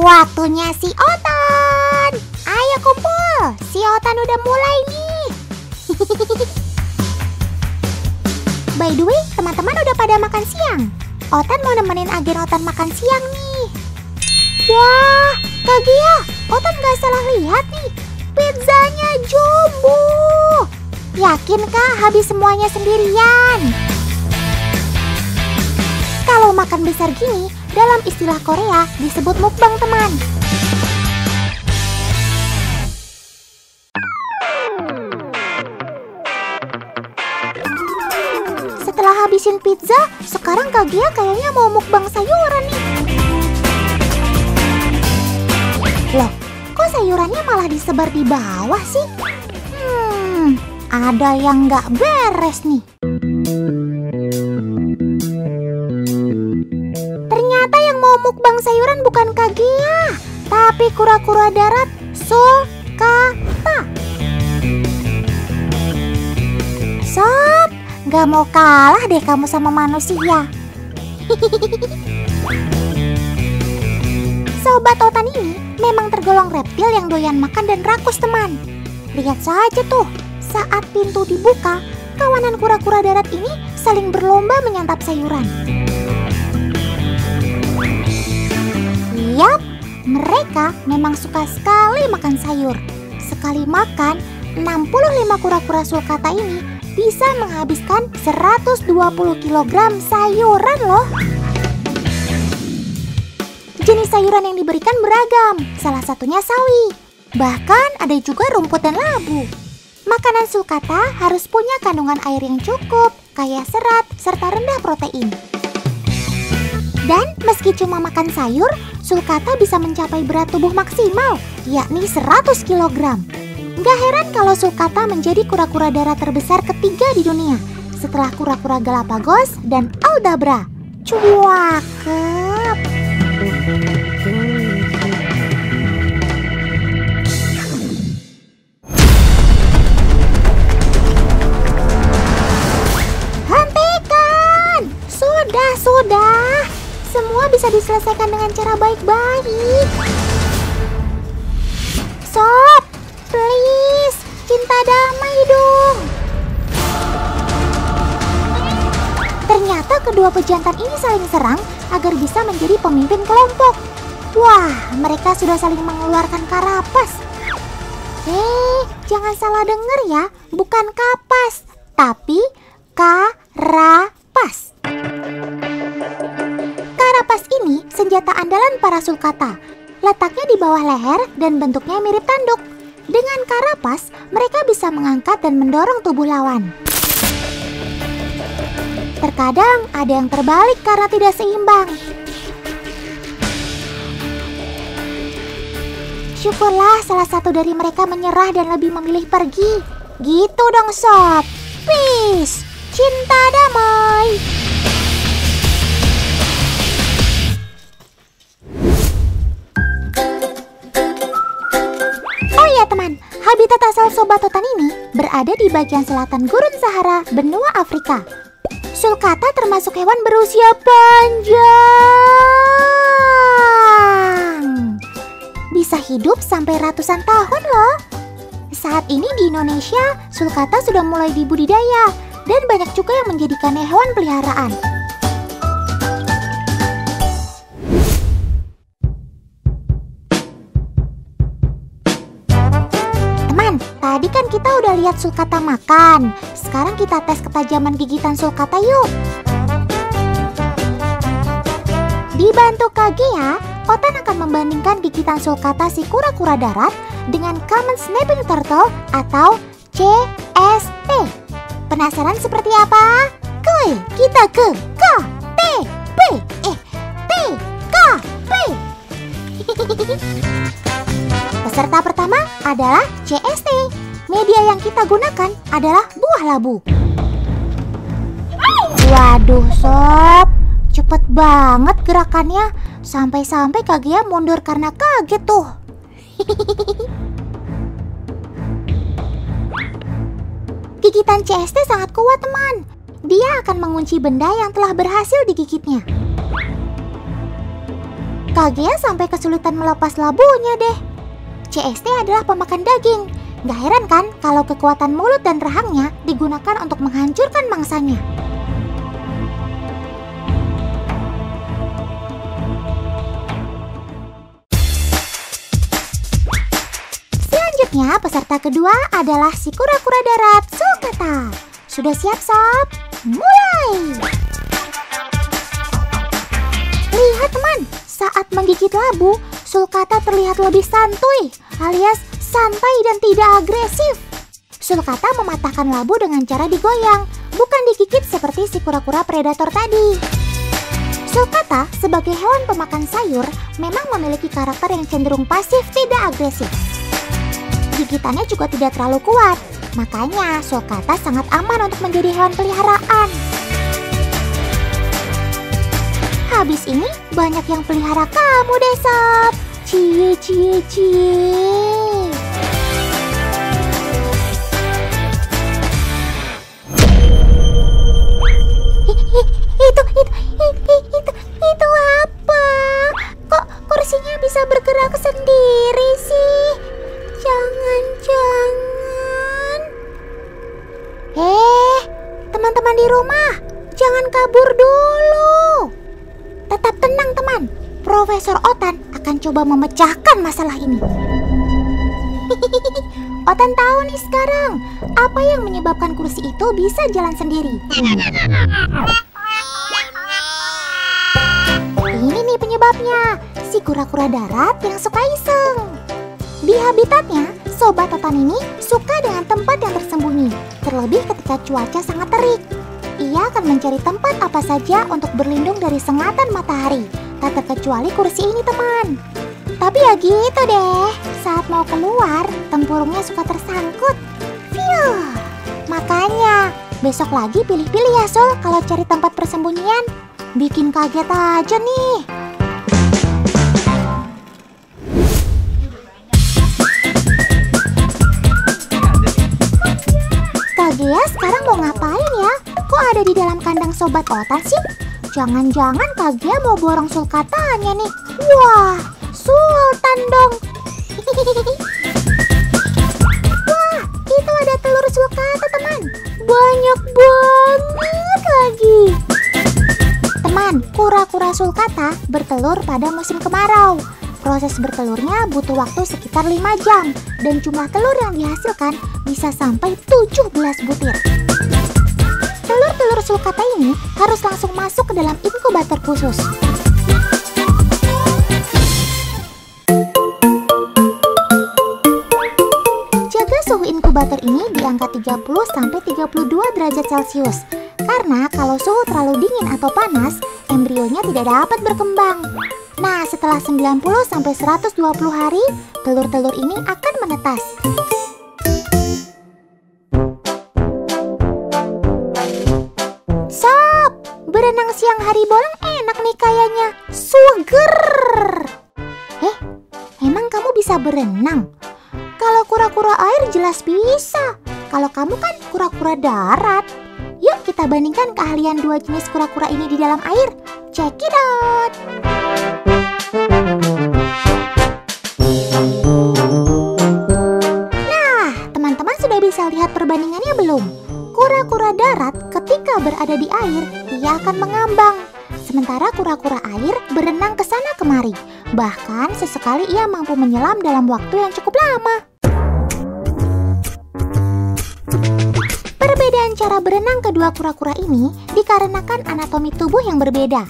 Waktunya si Otan. Ayo kumpul, si Otan udah mulai nih. By the way, teman-teman udah pada makan siang. Otan mau nemenin agen Otan makan siang nih. Wah, Kagia, Otan gak salah lihat nih. Pizzanya jumbo. Yakin kah habis semuanya sendirian? Kalau makan besar gini, dalam istilah Korea disebut mukbang teman. Setelah habisin pizza, sekarang Kak Gia kayaknya mau mukbang sayuran nih. Loh, kok sayurannya malah disebar di bawah sih? Hmm, ada yang nggak beres nih. Mukbang sayuran bukan Kak Gia, tapi kura-kura darat Sulkata. Sob, nggak mau kalah deh kamu sama manusia. Sobat Otan ini memang tergolong reptil yang doyan makan dan rakus teman. Lihat saja tuh, saat pintu dibuka, kawanan kura-kura darat ini saling berlomba menyantap sayuran. Yap, mereka memang suka sekali makan sayur. Sekali makan, 65 kura-kura sulcata ini bisa menghabiskan 120 kg sayuran loh. Jenis sayuran yang diberikan beragam, salah satunya sawi. Bahkan ada juga rumput dan labu. Makanan sulcata harus punya kandungan air yang cukup, kaya serat, serta rendah protein. Dan meski cuma makan sayur, sulcata bisa mencapai berat tubuh maksimal, yakni 100 kg. Gak heran kalau sulcata menjadi kura-kura darat terbesar ketiga di dunia setelah kura-kura Galapagos dan Aldabra. Cuakep. Hentikan! Sudah, sudah. Semua bisa diselesaikan dengan cara baik-baik. Sob, please, cinta damai dong. Ternyata kedua pejantan ini saling serang agar bisa menjadi pemimpin kelompok. Wah, mereka sudah saling mengeluarkan karapas. Eh, jangan salah dengar ya, bukan kapas, tapi karapas. Senjata andalan para sulcata. Letaknya di bawah leher dan bentuknya mirip tanduk. Dengan karapas, mereka bisa mengangkat dan mendorong tubuh lawan. Terkadang ada yang terbalik karena tidak seimbang. Syukurlah salah satu dari mereka menyerah dan lebih memilih pergi. Gitu dong sob. Peace. Cinta damai. Asal Sobat Totan ini berada di bagian selatan Gurun Sahara, benua Afrika. Sulcata termasuk hewan berusia panjang. Bisa hidup sampai ratusan tahun loh. Saat ini di Indonesia, sulcata sudah mulai dibudidaya dan banyak juga yang menjadikannya hewan peliharaan. Tadi kan kita udah lihat sulcata makan. Sekarang kita tes ketajaman gigitan sulcata yuk. Dibantu Kagea, Otan akan membandingkan gigitan sulcata si kura-kura darat dengan Common Snapping Turtle atau CST. Penasaran seperti apa? Kuy, kita ke K T P eh T K P. Peserta pertama adalah CST. Media yang kita gunakan adalah buah labu. Waduh sob, cepet banget gerakannya. Sampai-sampai Kagia mundur karena kaget tuh. Gigitan CST sangat kuat teman. Dia akan mengunci benda yang telah berhasil digigitnya. Kaguya sampai kesulitan melepas labunya deh. CST adalah pemakan daging. Gak heran kan kalau kekuatan mulut dan rahangnya digunakan untuk menghancurkan mangsanya. Selanjutnya, peserta kedua adalah si kura-kura darat Sulkata. Sudah siap, Sob? Mulai! Lihat, teman. Saat menggigit labu, Sulkata terlihat lebih santuy, alias santai dan tidak agresif. Sulkata mematahkan labu dengan cara digoyang, bukan digigit seperti si kura-kura predator tadi. Sulkata sebagai hewan pemakan sayur memang memiliki karakter yang cenderung pasif tidak agresif gigitannya juga tidak terlalu kuat. Makanya sulcata sangat aman untuk menjadi hewan peliharaan. Habis ini banyak yang pelihara kamu deh sob. Cie cie Itu, itu, itu, itu, itu apa? Kok kursinya bisa bergerak sendiri sih? Jangan-jangan. Eh, teman-teman di rumah, jangan kabur dulu. Tetap tenang, teman. Profesor Otan akan coba memecahkan masalah ini. Otan tahu nih sekarang apa yang menyebabkan kursi itu bisa jalan sendiri. Ini nih penyebabnya, si kura-kura darat yang suka iseng. Di habitatnya, sobat totan ini suka dengan tempat yang tersembunyi, terlebih ketika cuaca sangat terik. Ia akan mencari tempat apa saja untuk berlindung dari sengatan matahari, tak terkecuali kursi ini teman. Tapi ya gitu deh, saat mau keluar, tempurungnya suka tersangkut. Makanya besok lagi pilih-pilih ya Sol kalau cari tempat persembunyian. Bikin kaget aja nih. Kagea sekarang mau ngapain ya? Kok ada di dalam kandang sobat otan sih? Jangan-jangan Kagea mau borong sulkatanya nih. Wah, sultan dong. sulkata teman. Banyak banget lagi. Teman, kura-kura sulkata bertelur pada musim kemarau. Proses bertelurnya butuh waktu sekitar 5 jam dan jumlah telur yang dihasilkan bisa sampai 17 butir. Telur-telur sulcata ini harus langsung masuk ke dalam inkubator khusus. Ini di angka 30 sampai 32 derajat Celcius. Karena kalau suhu terlalu dingin atau panas, embrionya tidak dapat berkembang. Nah, setelah 90 sampai 120 hari, telur-telur ini akan menetas. Sob, berenang siang hari bolong enak nih kayaknya. Suger. Eh, emang kamu bisa berenang? Kalau kura-kura air jelas bisa. Kalau kamu kan kura-kura darat. Yuk kita bandingkan keahlian dua jenis kura-kura ini di dalam air. Check it out! Nah, teman-teman sudah bisa lihat perbandingannya belum? Kura-kura darat ketika berada di air, ia akan mengambang. Sementara kura-kura air berenang ke sana kemari. Bahkan sesekali ia mampu menyelam dalam waktu yang cukup lama. Perbedaan cara berenang kedua kura-kura ini dikarenakan anatomi tubuh yang berbeda.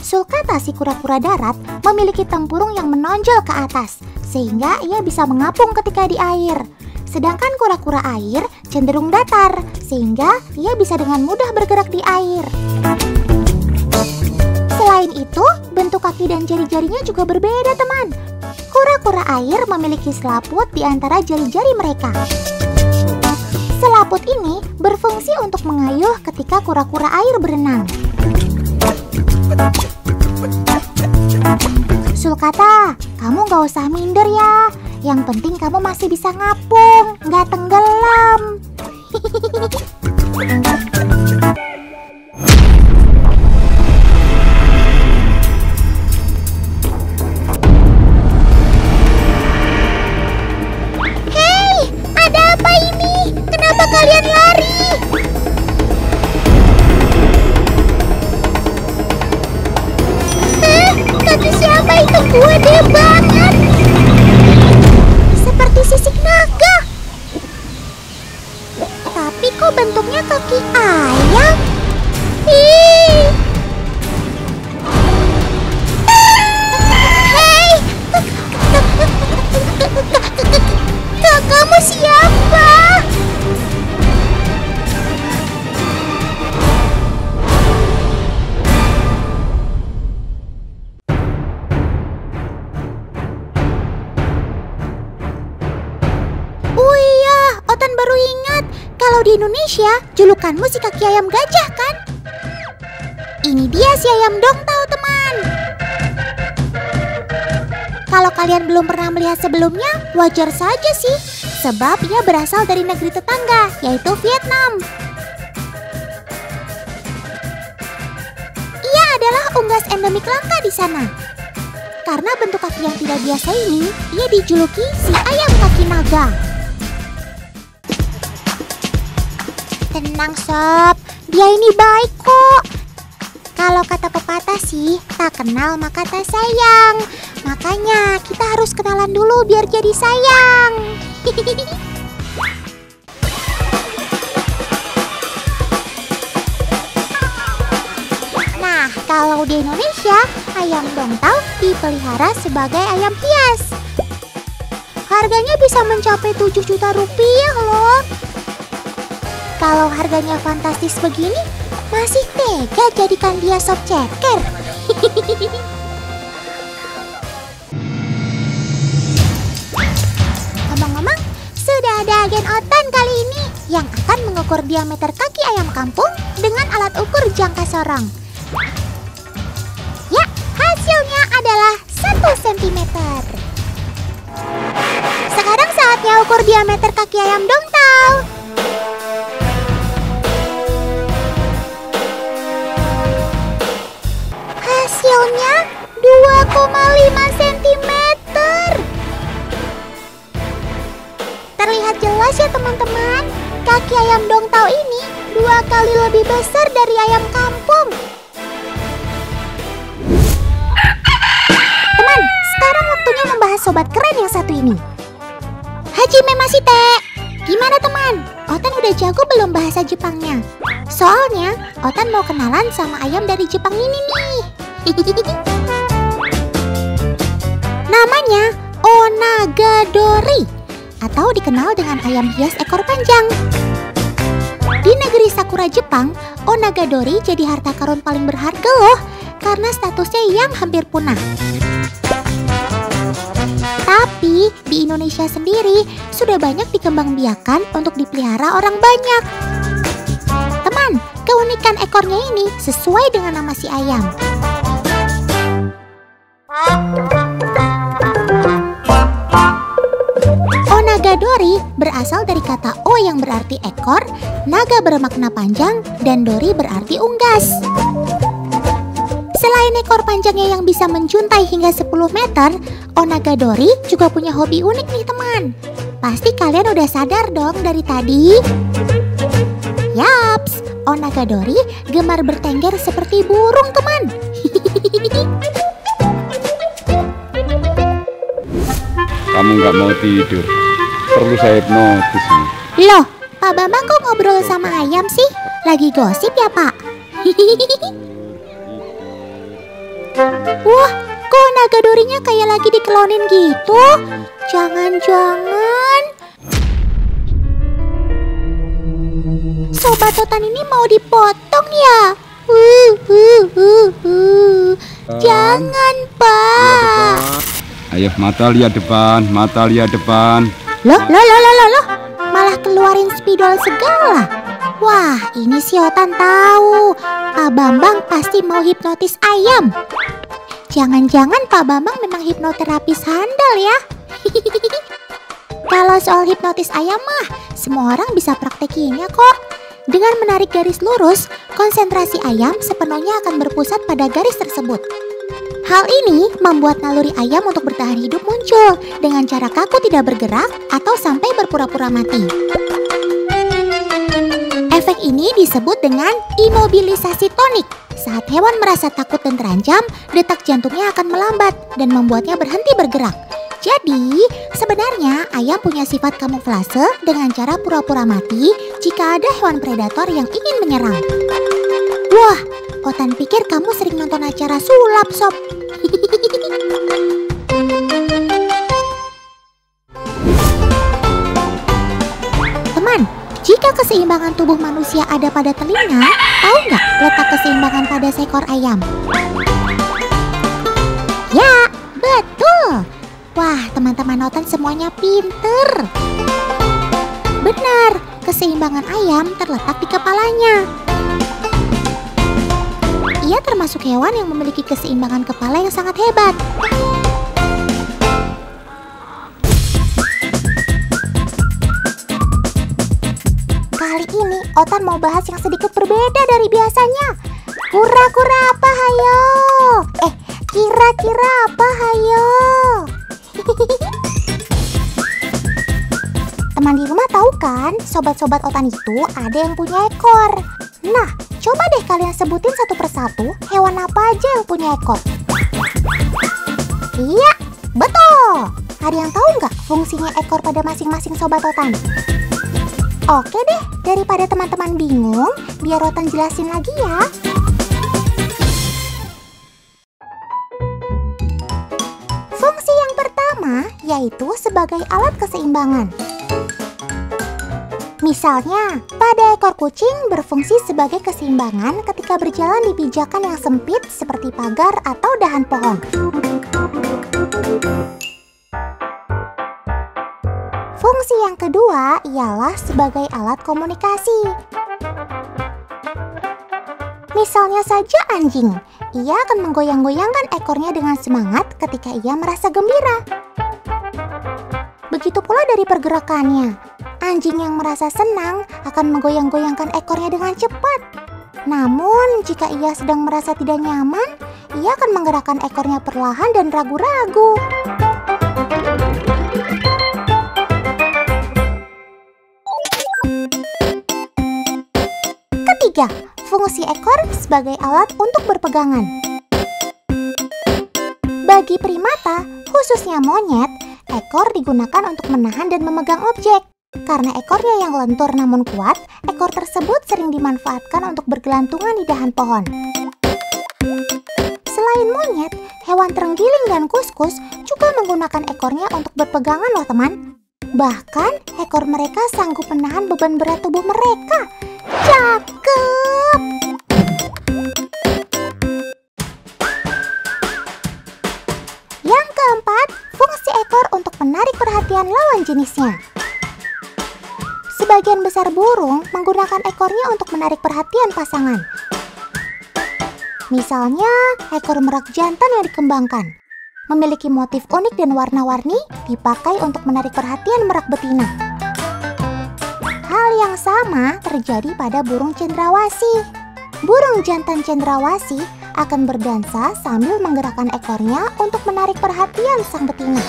Sulcata si kura-kura darat memiliki tempurung yang menonjol ke atas, sehingga ia bisa mengapung ketika di air. Sedangkan kura-kura air cenderung datar, sehingga ia bisa dengan mudah bergerak di air. Selain itu, bentuk kaki dan jari-jarinya juga berbeda, teman. Kura-kura air memiliki selaput di antara jari-jari mereka. Selaput ini berfungsi untuk mengayuh ketika kura-kura air berenang. Sulkata, kamu gak usah minder ya. Yang penting kamu masih bisa ngapung, gak tenggelam. julukanmu si kaki ayam gajah kan? Ini dia si ayam dong tahu teman. Kalau kalian belum pernah melihat sebelumnya, wajar saja sih. Sebab ia berasal dari negeri tetangga, yaitu Vietnam. Ia adalah unggas endemik langka di sana. Karena bentuk kaki yang tidak biasa ini, ia dijuluki si ayam kaki naga. Tenang sob, dia ini baik kok. Kalau kata pepatah sih, tak kenal maka tak sayang. Makanya kita harus kenalan dulu biar jadi sayang. Nah, kalau di Indonesia, ayam dongtao dipelihara sebagai ayam hias. Harganya bisa mencapai 7 juta rupiah loh. Kalau harganya fantastis begini, masih tega jadikan dia sop ceker. Ngomong-ngomong, sudah ada agen Otan kali ini yang akan mengukur diameter kaki ayam kampung dengan alat ukur jangka sorong. Ya, hasilnya adalah 1 cm. Sekarang saatnya ukur diameter kaki ayam dongtao. Hasilnya 2,5 cm. Terlihat jelas ya teman-teman, kaki ayam dongtao ini dua kali lebih besar dari ayam kampung. Teman, sekarang waktunya membahas sobat keren yang satu ini. Hajime Masite, gimana teman? Otan udah jago belum bahasa Jepangnya? Soalnya, Otan mau kenalan sama ayam dari Jepang ini nih. Namanya Onagadori atau dikenal dengan ayam hias ekor panjang. Di negeri Sakura Jepang, Onagadori jadi harta karun paling berharga loh karena statusnya yang hampir punah. Tapi di Indonesia sendiri sudah banyak dikembangbiakan untuk dipelihara orang banyak. Teman, keunikan ekornya ini sesuai dengan nama si ayam. Onagadori berasal dari kata O yang berarti ekor, naga bermakna panjang, dan dori berarti unggas. Selain ekor panjangnya yang bisa menjuntai hingga 10 meter, Onagadori juga punya hobi unik nih teman. Pasti kalian udah sadar dong dari tadi. Yaps, Onagadori gemar bertengger seperti burung teman. Kamu nggak mau tidur. Perlu saya hipnotis nih. Loh, Pak Bambang kok ngobrol sama ayam sih? Lagi gosip ya Pak? Wah, kok naga dorinya kayak lagi dikelonin gitu? Jangan-jangan... Sobat Totan ini mau dipotong ya? Uh, uh, uh, uh. Jangan, Pak. Ayo mata lihat depan, mata lihat depan. Loh, loh, loh, loh, loh. Malah keluarin spidol segala. Wah, ini si Otan tahu. Pak Bambang pasti mau hipnotis ayam. Jangan-jangan Pak Bambang memang hipnoterapis handal ya. Kalau soal hipnotis ayam mah, semua orang bisa praktekinnya kok. Dengan menarik garis lurus, konsentrasi ayam sepenuhnya akan berpusat pada garis tersebut. Hal ini membuat naluri ayam untuk bertahan hidup muncul dengan cara kaku tidak bergerak atau sampai berpura-pura mati. Efek ini disebut dengan imobilisasi tonik, Saat hewan merasa takut dan terancam, detak jantungnya akan melambat dan membuatnya berhenti bergerak. Jadi, sebenarnya ayam punya sifat kamuflase dengan cara pura-pura mati jika ada hewan predator yang ingin menyerang. Wah, Otan pikir kamu sering nonton acara sulap, Sob. Teman, jika keseimbangan tubuh manusia ada pada telinga, tahu nggak letak keseimbangan pada seekor ayam? Wah, teman-teman Otan semuanya pinter. Benar, keseimbangan ayam terletak di kepalanya. Ia termasuk hewan yang memiliki keseimbangan kepala yang sangat hebat. Kali ini Otan mau bahas yang sedikit berbeda dari biasanya. Kura-kura apa hayo? Eh, kira-kira apa hayo? Teman di rumah tahu kan, sobat-sobat Otan itu ada yang punya ekor. Nah, coba deh kalian sebutin satu persatu hewan apa aja yang punya ekor. Iya, betul. Ada yang tahu nggak fungsinya ekor pada masing-masing sobat Otan? Oke deh, daripada teman-teman bingung, biar Rotan jelasin lagi ya. Yaitu sebagai alat keseimbangan. Misalnya, pada ekor kucing berfungsi sebagai keseimbangan ketika berjalan di pijakan yang sempit seperti pagar atau dahan pohon. Fungsi yang kedua ialah sebagai alat komunikasi. Misalnya saja anjing, ia akan menggoyang-goyangkan ekornya dengan semangat ketika ia merasa gembira. Begitu pula dari pergerakannya, anjing yang merasa senang akan menggoyang-goyangkan ekornya dengan cepat. Namun, jika ia sedang merasa tidak nyaman, ia akan menggerakkan ekornya perlahan dan ragu-ragu. Ketiga, fungsi ekor sebagai alat untuk berpegangan. Bagi primata, khususnya monyet, ekor digunakan untuk menahan dan memegang objek. Karena ekornya yang lentur namun kuat, ekor tersebut sering dimanfaatkan untuk bergelantungan di dahan pohon. Selain monyet, hewan terenggiling dan kuskus juga menggunakan ekornya untuk berpegangan loh teman. Bahkan, ekor mereka sanggup menahan beban berat tubuh mereka. Cakep! Untuk menarik perhatian lawan jenisnya. Sebagian besar burung menggunakan ekornya untuk menarik perhatian pasangan. Misalnya, ekor merak jantan yang dikembangkan. Memiliki motif unik dan warna-warni dipakai untuk menarik perhatian merak betina. Hal yang sama terjadi pada burung cendrawasih. Burung jantan cendrawasih akan berdansa sambil menggerakkan ekornya untuk menarik perhatian sang betina.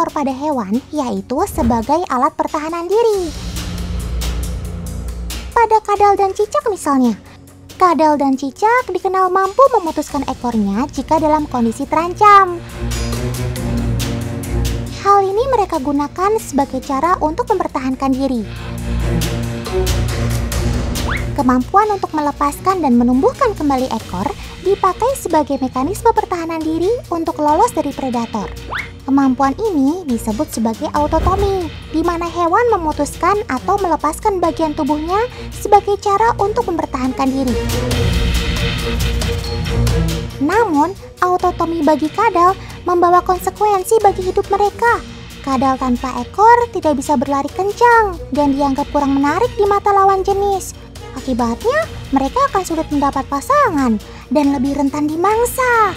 Ekor pada hewan yaitu sebagai alat pertahanan diri. Pada kadal dan cicak misalnya, kadal dan cicak dikenal mampu memutuskan ekornya jika dalam kondisi terancam. Hal ini mereka gunakan sebagai cara untuk mempertahankan diri. Kemampuan untuk melepaskan dan menumbuhkan kembali ekor dipakai sebagai mekanisme pertahanan diri untuk lolos dari predator. Kemampuan ini disebut sebagai autotomi, di mana hewan memutuskan atau melepaskan bagian tubuhnya sebagai cara untuk mempertahankan diri. Namun, autotomi bagi kadal membawa konsekuensi bagi hidup mereka. Kadal tanpa ekor tidak bisa berlari kencang dan dianggap kurang menarik di mata lawan jenis. Akibatnya, mereka akan sulit mendapat pasangan dan lebih rentan dimangsa.